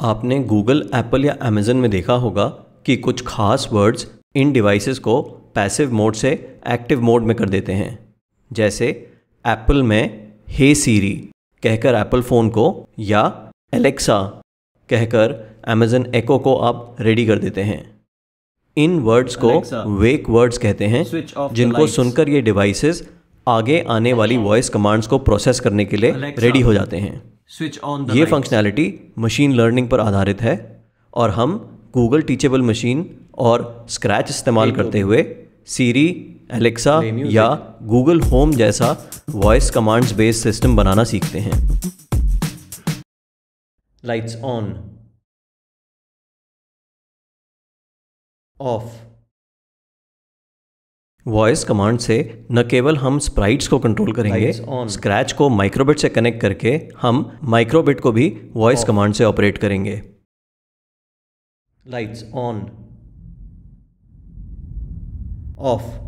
आपने Google Apple या Amazon में देखा होगा कि कुछ खास वर्ड्स इन डिवाइसेस को पैसिव मोड से एक्टिव मोड में कर देते हैं। जैसे एप्पल में हे सीरी कहकर एप्पल फ़ोन को या एलेक्सा कहकर अमेज़न एको को आप रेडी कर देते हैं। इन वर्ड्स को Alexa, वेक वर्ड्स कहते हैं जिनको सुनकर ये डिवाइसेस आगे आने वाली वॉइस कमांड्स को प्रोसेस करने के लिए रेडी हो जाते हैं। स्विच ऑन ये फंक्शनैलिटी मशीन लर्निंग पर आधारित है और हम गूगल टीचेबल मशीन और स्क्रैच इस्तेमाल करते हुए सीरी एलेक्सा या गूगल होम जैसा वॉइस कमांड्स बेस्ड सिस्टम बनाना सीखते हैं। Lights on off voice command से न केवल हम स्प्राइट्स को कंट्रोल करेंगे स्क्रैच को माइक्रोबिट से कनेक्ट करके हम माइक्रोबिट को भी वॉइस कमांड से ऑपरेट करेंगे। लाइट्स ऑन ऑफ़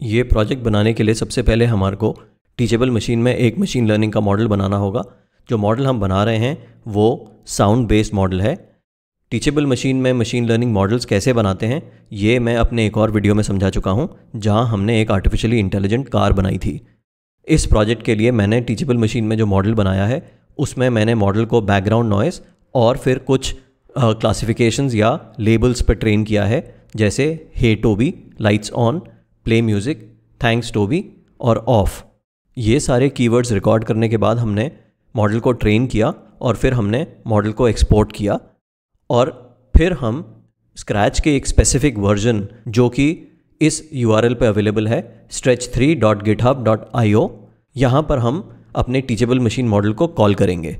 ये प्रोजेक्ट बनाने के लिए सबसे पहले हमारे को टीचेबल मशीन में एक मशीन लर्निंग का मॉडल बनाना होगा। जो मॉडल हम बना रहे हैं वो साउंड बेस्ड मॉडल है। टीचेबल मशीन में मशीन लर्निंग मॉडल्स कैसे बनाते हैं, ये मैं अपने एक और वीडियो में समझा चुका हूँ, जहाँ हमने एक आर्टिफिशियली इंटेलिजेंट कार बनाई थी। इस प्रोजेक्ट के लिए मैंने टीचेबल मशीन में जो मॉडल बनाया है, उसमें मैंने मॉडल को बैकग्राउंड नॉइस और फिर कुछ क्लासिफिकेशंस या लेबल्स पर ट्रेन किया है, जैसे hey Toby lights on play music thanks Toby और ऑफ़ ये सारे कीवर्ड्स रिकॉर्ड करने के बाद हमने मॉडल को ट्रेन किया और फिर हमने मॉडल को एक्सपोर्ट किया। और फिर हम स्क्रैच के एक स्पेसिफिक वर्जन जो कि इस यूआरएल पे अवेलेबल है stretch three dot GitHub dot I O यहाँ पर हम अपने टीचेबल मशीन मॉडल को कॉल करेंगे।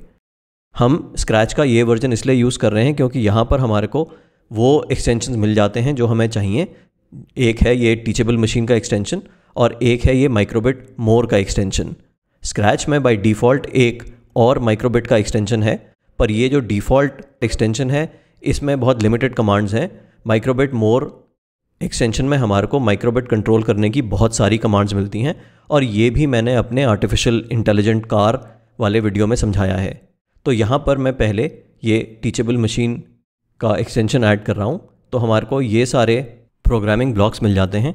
हम स्क्रैच का ये वर्जन इसलिए यूज़ कर रहे हैं क्योंकि यहाँ पर हमारे को वो एक्सटेंशन मिल जाते हैं जो हमें चाहिए। एक है ये टीचेबल मशीन का एक्सटेंशन और एक है ये माइक्रोबिट मोर का एक्सटेंशन स्क्रैच में बाय डिफ़ॉल्ट एक और माइक्रोबिट का एक्सटेंशन है। पर ये जो डिफ़ॉल्ट एक्सटेंशन है, इसमें बहुत लिमिटेड कमांड्स हैं। माइक्रोबिट मोर एक्सटेंशन में हमारे को माइक्रोबिट कंट्रोल करने की बहुत सारी कमांड्स मिलती हैं और ये भी मैंने अपने आर्टिफिशियल इंटेलिजेंट कार वाले वीडियो में समझाया है। तो यहाँ पर मैं पहले ये टीचेबल मशीन का एक्सटेंशन ऐड कर रहा हूँ। तो हमारे को ये सारे प्रोग्रामिंग ब्लॉक्स मिल जाते हैं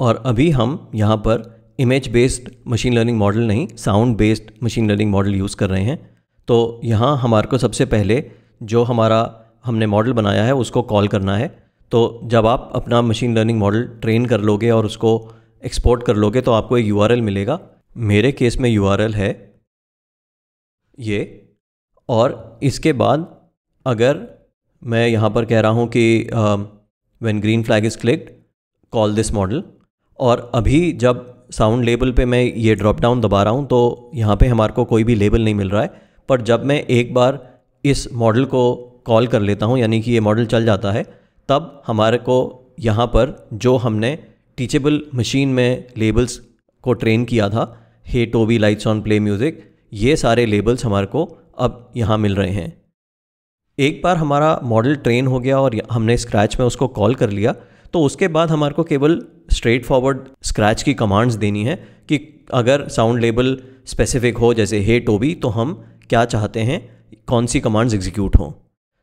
और अभी हम यहाँ पर image based machine learning model नहीं sound based machine learning model use कर रहे हैं। तो यहाँ हमारे को सबसे पहले जो हमारा हमने मॉडल बनाया है, उसको कॉल करना है। तो जब आप अपना मशीन लर्निंग मॉडल ट्रेन कर लोगे और उसको एक्सपोर्ट कर लोगे तो आपको एक यूआरएल मिलेगा। मेरे केस में यूआरएल है ये। और इसके बाद अगर मैं यहाँ पर कह रहा हूँ कि when green flag is clicked call this model और अभी जब साउंड लेबल पे मैं ये ड्रॉप डाउन दबा रहा हूँ तो यहाँ पे हमारे को कोई भी लेबल नहीं मिल रहा है। पर जब मैं एक बार इस मॉडल को कॉल कर लेता हूँ, यानी कि ये मॉडल चल जाता है, तब हमारे को यहाँ पर जो हमने टीचेबल मशीन में लेबल्स को ट्रेन किया था hey Toby lights on play music ये सारे लेबल्स हमारे को अब यहाँ मिल रहे हैं। एक बार हमारा मॉडल ट्रेन हो गया और हमने स्क्रैच में उसको कॉल कर लिया तो उसके बाद हमारे को केवल स्ट्रेट फॉरवर्ड स्क्रैच की कमांड्स देनी है कि अगर साउंड लेबल स्पेसिफिक हो, जैसे हे टोबी तो हम क्या चाहते हैं कौन सी कमांड्स एग्जीक्यूट हों।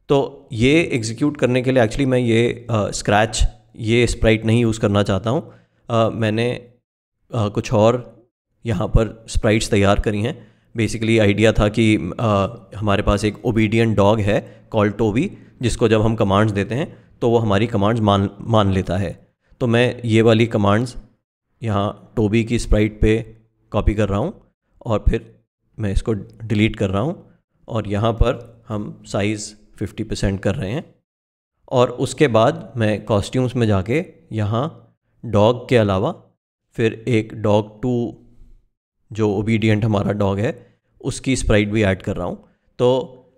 तो ये एग्जीक्यूट करने के लिए एक्चुअली मैं ये स्क्रैच ये स्प्राइट नहीं यूज़ करना चाहता हूँ। मैंने आ, कुछ और यहाँ पर स्प्राइट्स तैयार करी हैं। बेसिकली आइडिया था कि आ, हमारे पास एक ओबीडियंट डॉग है कॉल टोबी जिसको जब हम कमांड्स देते हैं तो वो हमारी कमांड्स मान मान लेता है। तो मैं ये वाली कमांड्स यहाँ टोबी की स्प्राइट पे कॉपी कर रहा हूँ और फिर मैं इसको डिलीट कर रहा हूँ और यहाँ पर हम साइज़ 50 परसेंट कर रहे हैं और उसके बाद मैं कॉस्ट्यूम्स में जाके यहाँ डॉग के अलावा फिर एक डॉग टू जो ओबीडियंट हमारा डॉग है, उसकी स्प्राइट भी ऐड कर रहा हूँ। तो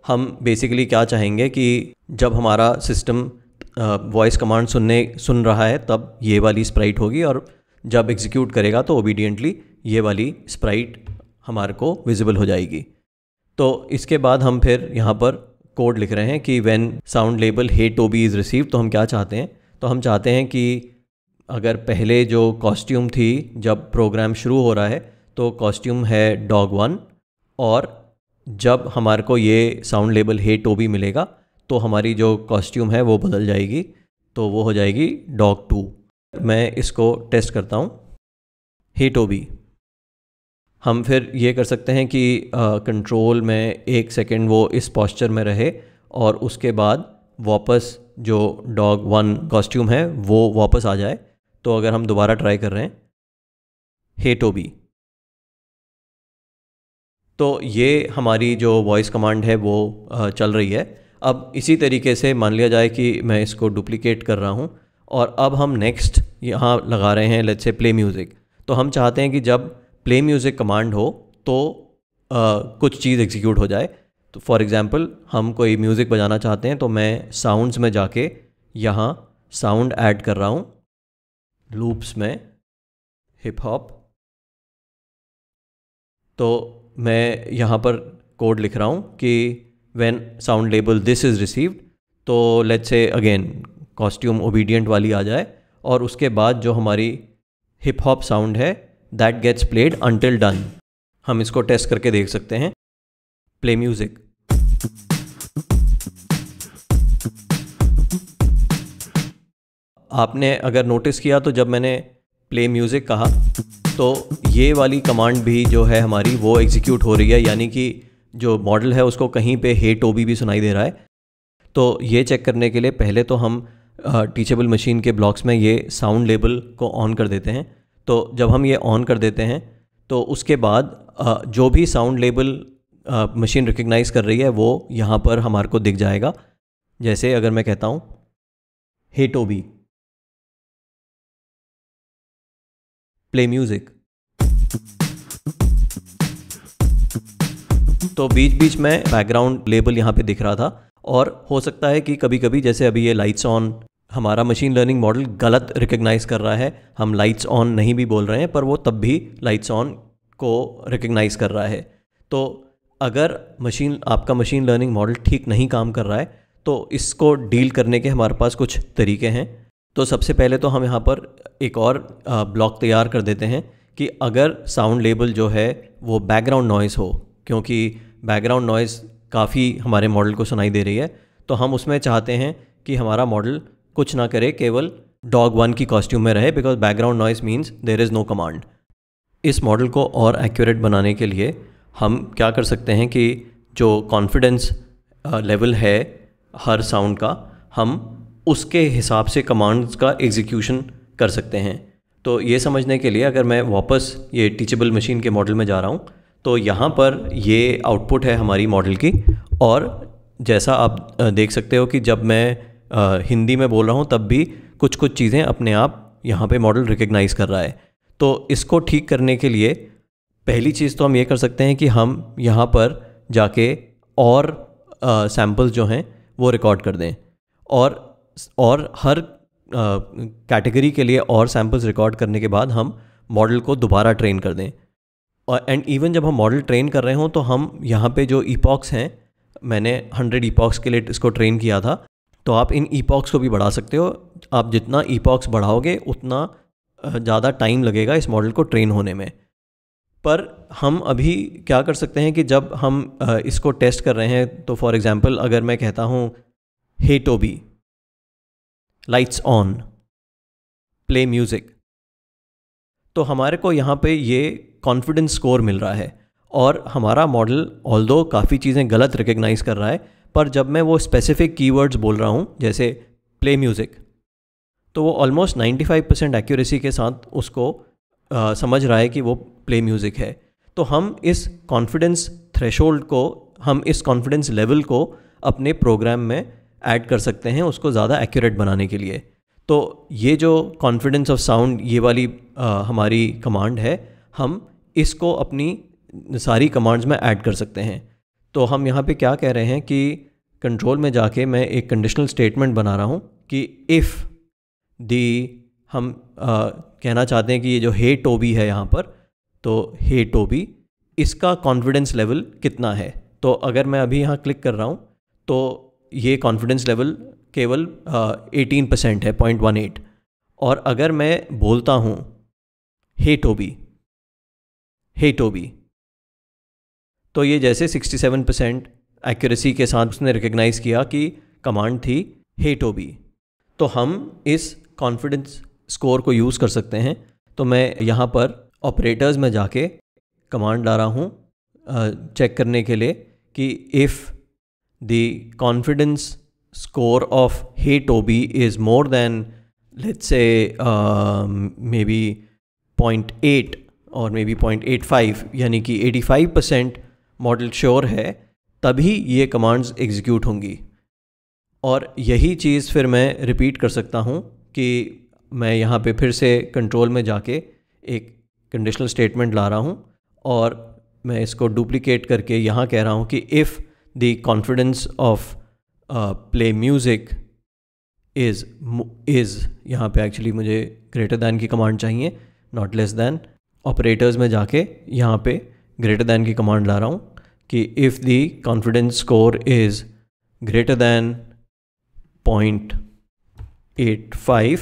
हम बेसिकली क्या चाहेंगे कि जब हमारा सिस्टम वॉइस कमांड सुनने, सुन रहा है, तब ये वाली स्प्राइट होगी और जब एग्जीक्यूट करेगा तो ओबीडियंटली ये वाली स्प्राइट हमारे को विजिबल हो जाएगी। तो इसके बाद हम फिर यहाँ पर कोड लिख रहे हैं कि when sound label hey Toby is receive तो हम क्या चाहते हैं? तो हम चाहते हैं कि अगर पहले जो कॉस्ट्यूम थी, जब प्रोग्राम शुरू हो रहा है तो कॉस्ट्यूम है डॉग वन और जब हमारे को ये साउंड लेबल हे टोबी मिलेगा तो हमारी जो कॉस्ट्यूम है, वो बदल जाएगी तो वो हो जाएगी डॉग टू मैं इसको टेस्ट करता हूँ। हे टोबी हम फिर ये कर सकते हैं कि कंट्रोल में एक सेकेंड वो इस पॉस्चर में रहे और उसके बाद वापस जो डॉग वन कॉस्ट्यूम है, वो वापस आ जाए। तो अगर हम दोबारा ट्राई कर रहे हैं हे टोबी तो ये हमारी जो वॉइस कमांड है वो चल रही है। अब इसी तरीके से मान लिया जाए कि मैं इसको डुप्लीकेट कर रहा हूँ और अब हम नेक्स्ट यहाँ लगा रहे हैं लेट्स से प्ले म्यूज़िक तो हम चाहते हैं कि जब प्ले म्यूज़िक कमांड हो तो आ, कुछ चीज़ एग्जीक्यूट हो जाए। तो फॉर एग्ज़ाम्पल हम कोई म्यूज़िक बजाना चाहते हैं तो मैं साउंड्स में जाके यहाँ साउंड ऐड कर रहा हूँ। लूप्स में हिप हॉप तो मैं यहाँ पर कोड लिख रहा हूँ कि when sound label this is received तो let's say again costume obedient वाली आ जाए और उसके बाद जो हमारी हिप हॉप साउंड है that gets played until done हम इसको टेस्ट करके देख सकते हैं। प्ले म्यूज़िक आपने अगर नोटिस किया तो जब मैंने प्ले म्यूज़िक कहा तो ये वाली कमांड भी जो है हमारी, वो एग्जीक्यूट हो रही है। यानी कि जो मॉडल है, उसको कहीं पे हे टोबी भी सुनाई दे रहा है। तो ये चेक करने के लिए पहले तो हम टीचेबल मशीन के ब्लॉक्स में ये साउंड लेबल को ऑन कर देते हैं। तो जब हम ये ऑन कर देते हैं तो उसके बाद जो भी साउंड लेबल मशीन रिकग्नाइज़ कर रही है, वो यहाँ पर हमारे को दिख जाएगा। जैसे अगर मैं कहता हूँ हे टोबी प्ले म्यूज़िक तो बीच बीच में बैकग्राउंड लेबल यहाँ पे दिख रहा था और हो सकता है कि कभी कभी जैसे अभी ये लाइट्स ऑन हमारा मशीन लर्निंग मॉडल गलत रिकग्नाइज कर रहा है। हम लाइट्स ऑन नहीं भी बोल रहे हैं, पर वो तब भी लाइट्स ऑन को रिकग्नाइज कर रहा है। तो अगर मशीन आपका मशीन लर्निंग मॉडल ठीक नहीं काम कर रहा है तो इसको डील करने के हमारे पास कुछ तरीके हैं। तो सबसे पहले तो हम यहाँ पर एक और ब्लॉक तैयार कर देते हैं कि अगर साउंड लेबल जो है वो बैकग्राउंड नॉइज़ हो, क्योंकि बैकग्राउंड नॉइज़ काफ़ी हमारे मॉडल को सुनाई दे रही है तो हम उसमें चाहते हैं कि हमारा मॉडल कुछ ना करे, केवल डॉग वन की कॉस्ट्यूम में रहे because background noise means there is no command इस मॉडल को और एक्यूरेट बनाने के लिए हम क्या कर सकते हैं कि जो कॉन्फिडेंस लेवल है हर साउंड का, हम उसके हिसाब से कमांड्स का एग्जीक्यूशन कर सकते हैं। तो ये समझने के लिए अगर मैं वापस ये टीचेबल मशीन के मॉडल में जा रहा हूँ तो यहाँ पर ये आउटपुट है हमारी मॉडल की, और जैसा आप देख सकते हो कि जब मैं हिंदी में बोल रहा हूँ, तब भी कुछ कुछ चीज़ें अपने आप यहाँ पे मॉडल रिकग्नाइज कर रहा है। तो इसको ठीक करने के लिए पहली चीज़ तो हम ये कर सकते हैं कि हम यहाँ पर जाके और सैम्पल्स जो हैं, वो रिकॉर्ड कर दें। और और हर कैटेगरी के लिए और सैम्पल्स रिकॉर्ड करने के बाद हम मॉडल को दोबारा ट्रेन कर दें। और एंड इवन जब हम मॉडल ट्रेन कर रहे हों तो हम यहाँ पे जो ईपॉक्स हैं, मैंने हंड्रेड ईपॉक्स के लिए इसको ट्रेन किया था तो आप इन ईपॉक्स को भी बढ़ा सकते हो। आप जितना ईपॉक्स बढ़ाओगे, उतना ज़्यादा टाइम लगेगा इस मॉडल को ट्रेन होने में। पर हम अभी क्या कर सकते हैं कि जब हम इसको टेस्ट कर रहे हैं तो फॉर एग्ज़ाम्पल अगर मैं कहता हूँ hey Toby lights on play music तो हमारे को यहाँ पे ये कॉन्फिडेंस स्कोर मिल रहा है। और हमारा मॉडल ऑल काफ़ी चीज़ें गलत रिकग्नाइज कर रहा है पर जब मैं वो स्पेसिफिक कीवर्ड्स बोल रहा हूँ जैसे प्ले म्यूज़िक तो वो ऑलमोस्ट 95 परसेंट एक्यूरेसी के साथ उसको आ, समझ रहा है कि वो प्ले म्यूज़िक है। तो हम इस कॉन्फिडेंस थ्रेशोल्ड को हम इस कॉन्फिडेंस लेवल को अपने प्रोग्राम में ऐड कर सकते हैं उसको ज़्यादा एक्यूरेट बनाने के लिए। तो ये जो कॉन्फिडेंस ऑफ़ साउंड ये वाली आ, हमारी कमांड है हम इसको अपनी सारी कमांड्स में ऐड कर सकते हैं। तो हम यहाँ पे क्या कह रहे हैं कि कंट्रोल में जाके मैं एक कंडीशनल स्टेटमेंट बना रहा हूँ कि इफ़ दी हम आ, कहना चाहते हैं कि ये जो हे टोबी है यहाँ पर तो हे टोबी इसका कॉन्फिडेंस लेवल कितना है? तो अगर मैं अभी यहाँ क्लिक कर रहा हूँ तो ये कॉन्फिडेंस लेवल केवल एटीन परसेंट है पॉइंट वन एट और अगर मैं बोलता हूँ हे टोबी हे टोबी तो ये जैसे 67 परसेंट एक्यूरेसी के साथ उसने रिकग्नाइज़ किया कि कमांड थी हे टोबी तो हम इस कॉन्फिडेंस स्कोर को यूज़ कर सकते हैं। तो मैं यहाँ पर ऑपरेटर्स में जाके कमांड ला रहा हूँ चेक करने के लिए कि if the confidence score of hey Toby is more than let's say maybe point eight और maybe point eight five यानी कि eighty five percent model sure है, तभी ये कमांड्स एग्जीक्यूट होंगी। और यही चीज़ फिर मैं रिपीट कर सकता हूँ कि मैं यहाँ पे फिर से कंट्रोल में जाके एक कंडीशनल स्टेटमेंट ला रहा हूँ और मैं इसको डुप्लीकेट करके यहाँ कह रहा हूँ कि if the confidence of play music is is यहाँ पे एक्चुअली मुझे ग्रेटर दैन की कमांड चाहिए नॉट लेस दैन ऑपरेटर्स में जाके यहाँ पे ग्रेटर दैन की कमांड ला रहा हूँ कि if the confidence score is greater than point eight five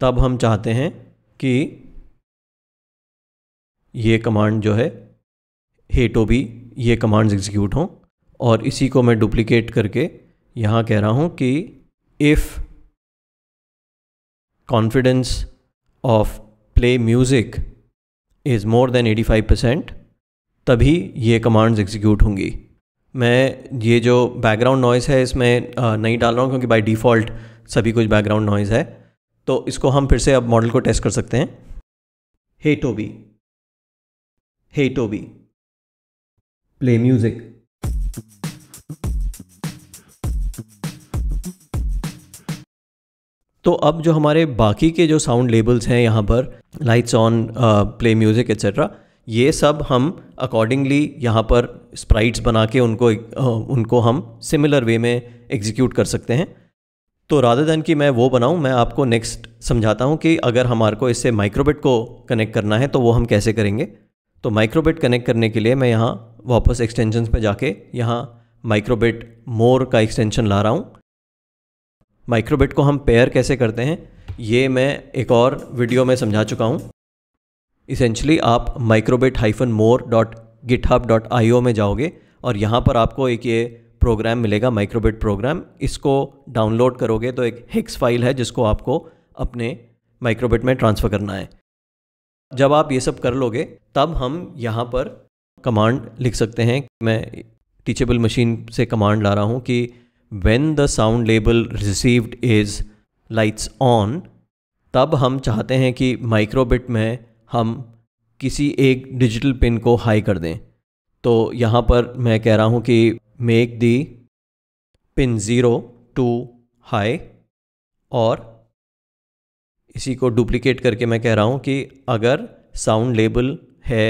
तब हम चाहते हैं कि ये कमांड जो है, हेटो भी ये कमांड्स एग्जीक्यूट हों। और इसी को मैं डुप्लीकेट करके यहाँ कह रहा हूँ कि if confidence of play music is more than 85 percent तभी ये कमांड्स एग्जीक्यूट होंगी। मैं ये जो बैकग्राउंड नॉइज़ है इसमें नहीं डाल रहा हूँ क्योंकि बाय डिफ़ॉल्ट सभी कुछ बैकग्राउंड नॉइज़ है। तो इसको हम फिर से अब मॉडल को टेस्ट कर सकते हैं। Hey Toby hey Toby play music तो अब जो हमारे बाकी के जो साउंड लेबल्स हैं यहाँ पर lights on play music etcetera ये सब हम अकॉर्डिंगली यहाँ पर स्प्राइट्स बना के उनको उनको हम सिमिलर वे में एग्जीक्यूट कर सकते हैं। तो राधा दैन कि मैं वो बनाऊँ, मैं आपको नेक्स्ट समझाता हूँ कि अगर हमारे को इससे माइक्रोबिट को कनेक्ट करना है तो वो हम कैसे करेंगे? तो माइक्रोबिट कनेक्ट करने के लिए मैं यहाँ वापस एक्सटेंशन पे जाके यहाँ माइक्रोबिट मोर का एक्सटेंशन ला रहा हूँ। माइक्रोबिट को हम पेयर कैसे करते हैं, ये मैं एक और वीडियो में समझा चुका हूँ। इसेंशली आप microbit hyphen more dot git dot I O में जाओगे और यहाँ पर आपको एक ये प्रोग्राम मिलेगा माइक्रोबेट प्रोग्राम इसको डाउनलोड करोगे तो एक हिक्स फ़ाइल है जिसको आपको अपने माइक्रोबेट में ट्रांसफ़र करना है। जब आप ये सब कर लोगे, तब हम यहाँ पर कमांड लिख सकते हैं। मैं टीचेबल मशीन से कमांड ला रहा हूँ कि when the sound label received is lights on तब हम चाहते हैं कि माइक्रोबिट में हम किसी एक डिजिटल पिन को हाई कर दें। तो यहाँ पर मैं कह रहा हूँ कि make the pin zero to high और इसी को डुप्लीकेट करके मैं कह रहा हूँ कि अगर साउंड लेबल है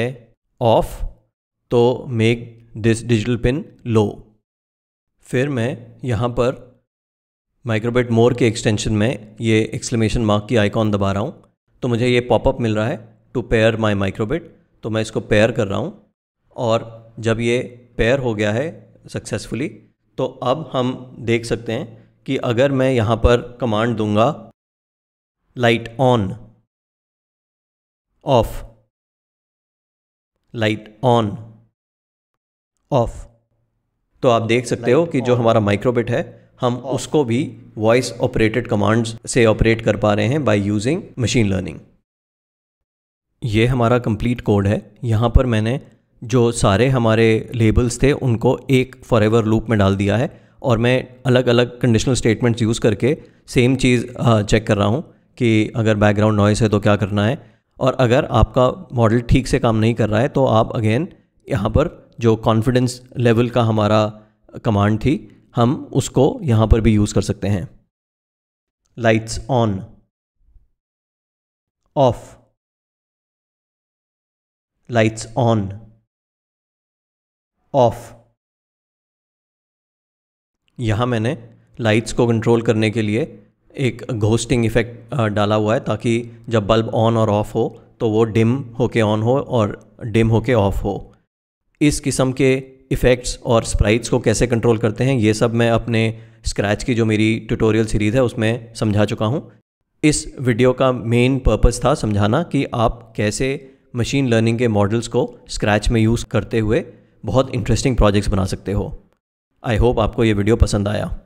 ऑफ़ तो make this digital pin low फिर मैं यहाँ पर माइक्रोबेट मोर के एक्सटेंशन में ये एक्सक्लेमेशन मार्क की आइकॉन दबा रहा हूँ। तो मुझे ये पॉपअप मिल रहा है। टू पेयर माई माइक्रोबिट तो मैं इसको पेयर कर रहा हूँ। और जब ये पेयर हो गया है सक्सेसफुली तो अब हम देख सकते हैं कि अगर मैं यहाँ पर कमांड दूँगा light on off light on off तो आप देख सकते हो कि जो हमारा माइक्रोबिट है हम उसको भी वॉइस ऑपरेटेड कमांड्स से ऑपरेट कर पा रहे हैं बाय यूजिंग मशीन लर्निंग ये हमारा कंप्लीट कोड है। यहाँ पर मैंने जो सारे हमारे लेबल्स थे, उनको एक फॉर लूप में डाल दिया है और मैं अलग अलग कंडीशनल स्टेटमेंट्स यूज़ करके सेम चीज़ चेक कर रहा हूँ कि अगर बैकग्राउंड नॉइस है तो क्या करना है। और अगर आपका मॉडल ठीक से काम नहीं कर रहा है तो आप अगेन यहाँ पर जो कॉन्फिडेंस लेवल का हमारा कमांड थी, हम उसको यहाँ पर भी यूज़ कर सकते हैं। Lights on off lights on off यहाँ मैंने लाइट्स को कंट्रोल करने के लिए एक घोस्टिंग इफ़ेक्ट डाला हुआ है ताकि जब बल्ब ऑन और ऑफ़ हो तो वो डिम होके ऑन हो और डिम होके ऑफ़ हो। इस किस्म के इफ़ेक्ट्स और स्प्राइट्स को कैसे कंट्रोल करते हैं, ये सब मैं अपने स्क्रैच की जो मेरी ट्यूटोरियल सीरीज़ है, उसमें समझा चुका हूँ। इस वीडियो का मेन पर्पज़ था समझाना कि आप कैसे मशीन लर्निंग के मॉडल्स को स्क्रैच में यूज़ करते हुए बहुत इंटरेस्टिंग प्रोजेक्ट्स बना सकते हो। आई होप आपको ये वीडियो पसंद आया।